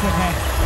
That's it.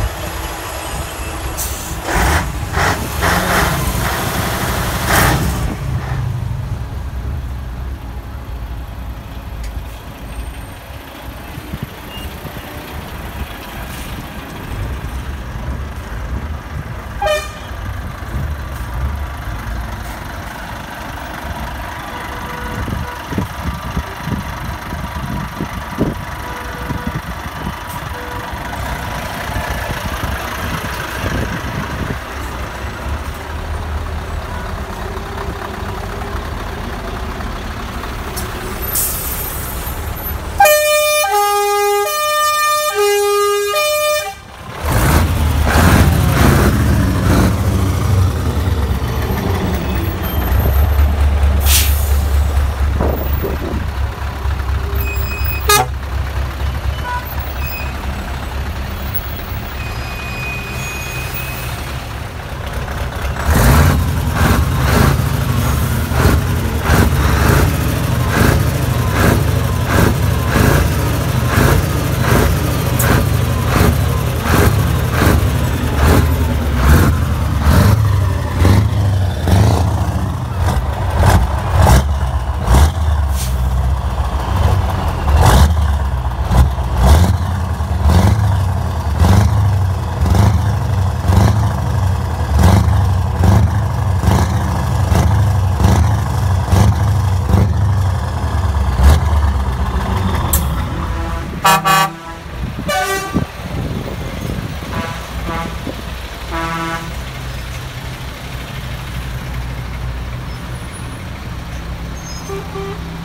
Mm-hmm.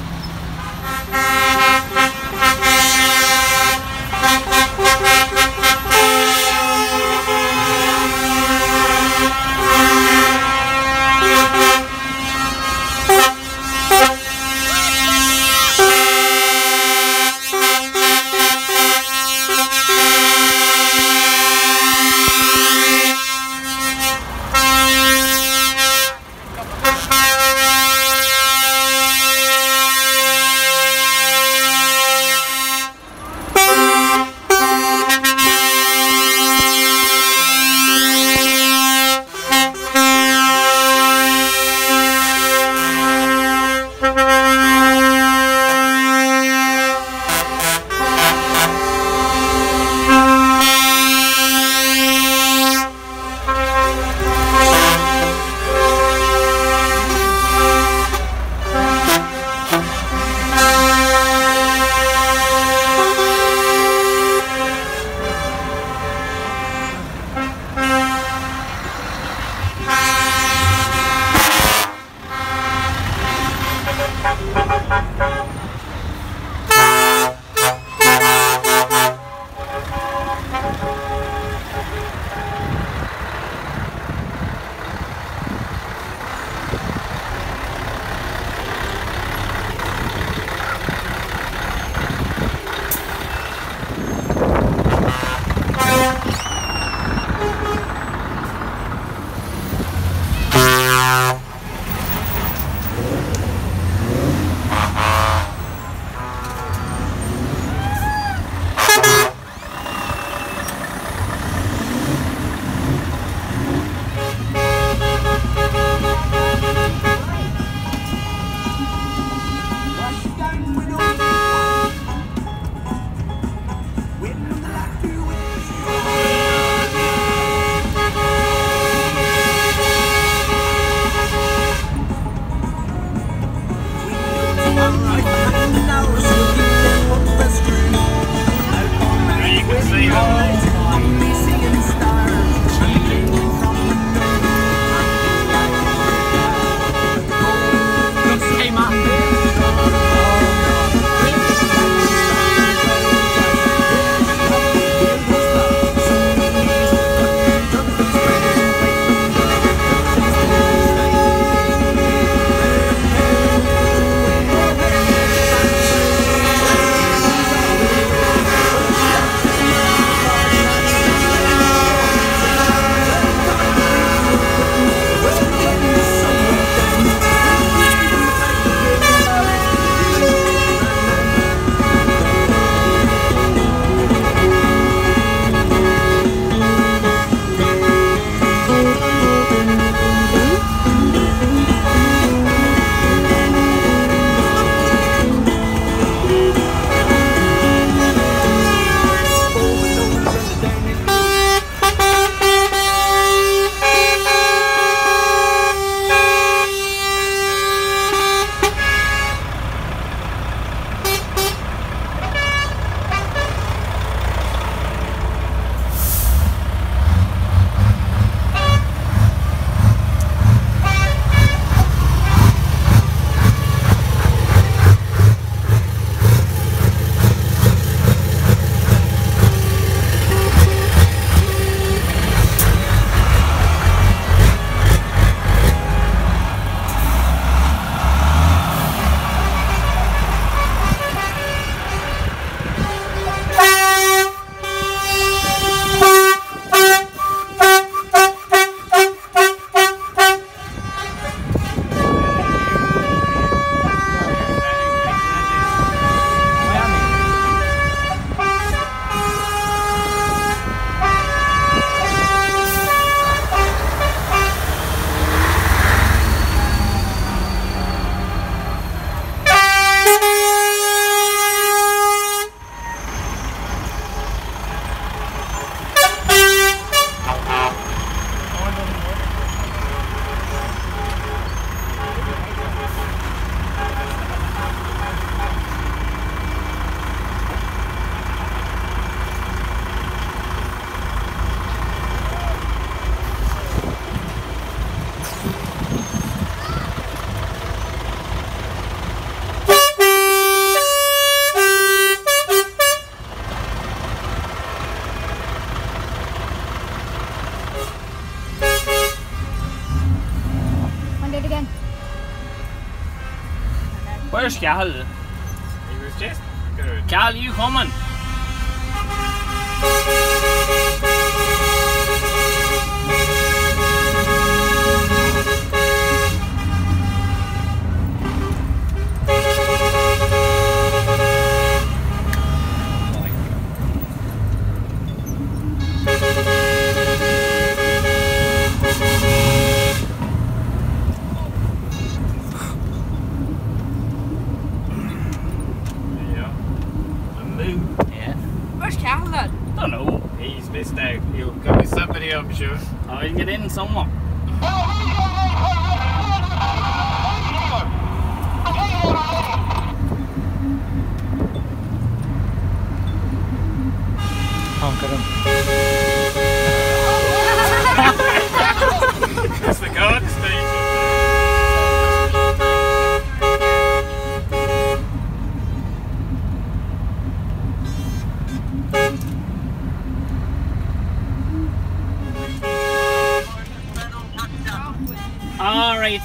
Skal. He was just good. Carl, you coming? someone. Ankara'nın.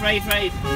right, right.